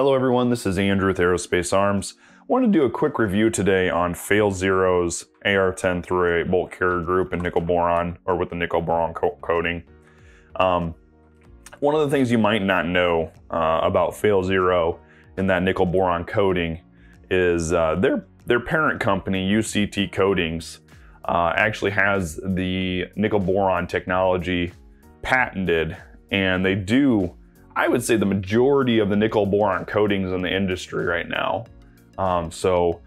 Hello everyone, this is Andrew with Aerospace Arms. I want to do a quick review today on FailZero's AR-10 through 8 bolt carrier group and nickel boron, or with the nickel boron co coating. Um, one of the things you might not know uh, about FailZero in that nickel boron coating is uh, their, their parent company, UCT Coatings, uh, actually has the nickel boron technology patented and they do I would say the majority of the nickel boron coatings in the industry right now. Um, so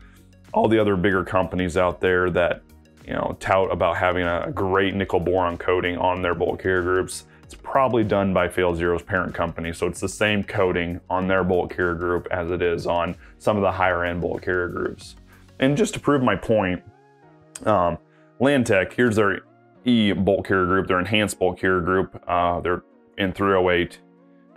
all the other bigger companies out there that you know tout about having a great nickel boron coating on their bolt carrier groups, it's probably done by FailZero's parent company. So it's the same coating on their bolt carrier group as it is on some of the higher end bolt carrier groups. And just to prove my point, um, LANTAC, here's their E bolt carrier group, their enhanced bolt carrier group. Uh, they're in 308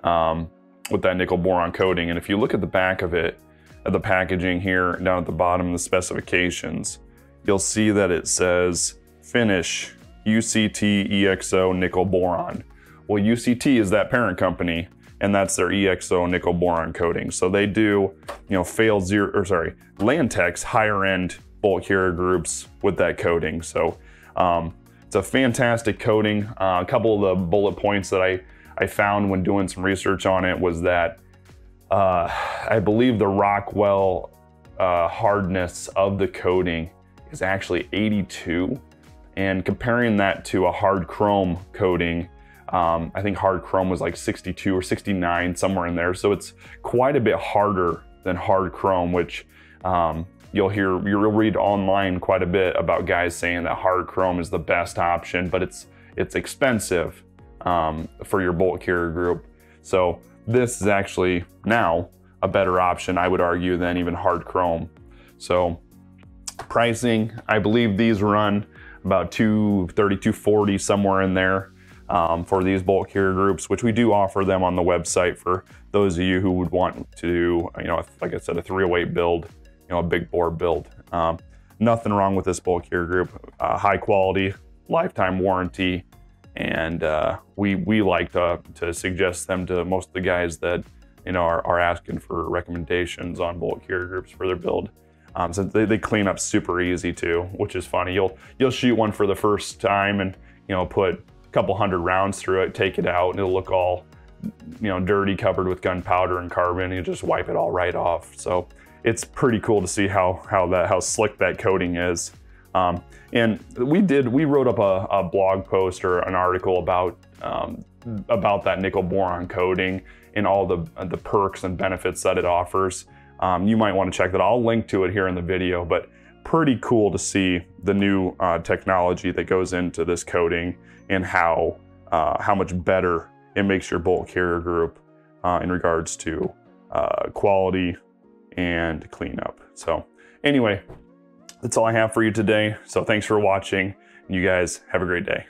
um, with that nickel boron coating. And if you look at the back of it, at the packaging here, down at the bottom, the specifications, you'll see that it says finish UCT EXO nickel boron. Well, UCT is that parent company, and that's their EXO nickel boron coating. So they do, you know, FailZero, or sorry, LANTAC's higher end bolt carrier groups with that coating. So um, it's a fantastic coating. Uh, a couple of the bullet points that I I found when doing some research on it was that uh, I believe the Rockwell uh, hardness of the coating is actually 82. And comparing that to a hard chrome coating, um, I think hard chrome was like 62 or 69, somewhere in there. So it's quite a bit harder than hard chrome, which um, you'll hear, you'll read online quite a bit about guys saying that hard chrome is the best option, but it's, it's expensive um, for your bolt carrier group. So this is actually now a better option, I would argue, than even hard chrome. So pricing, I believe these run about 230, 240, somewhere in there um, for these bolt carrier groups, which we do offer them on the website for those of you who would want to you know, like I said, a 308 build, you know, a big bore build. Um, nothing wrong with this bolt carrier group. Uh, high quality, lifetime warranty, and uh, we we like to, to suggest them to most of the guys that you know are, are asking for recommendations on bolt carrier groups for their build. Um, so they, they clean up super easy too, which is funny. You'll you'll shoot one for the first time and you know put a couple hundred rounds through it, take it out, and it'll look all you know dirty, covered with gunpowder and carbon. You just wipe it all right off. So it's pretty cool to see how how that how slick that coating is. Um, and we did, we wrote up a, a blog post or an article about um, about that nickel boron coating and all the, the perks and benefits that it offers. Um, you might want to check that. I'll link to it here in the video, but pretty cool to see the new uh, technology that goes into this coating and how uh, how much better it makes your bolt carrier group uh, in regards to uh, quality and cleanup. So anyway, that's all I have for you today. So thanks for watching. And you guys have a great day.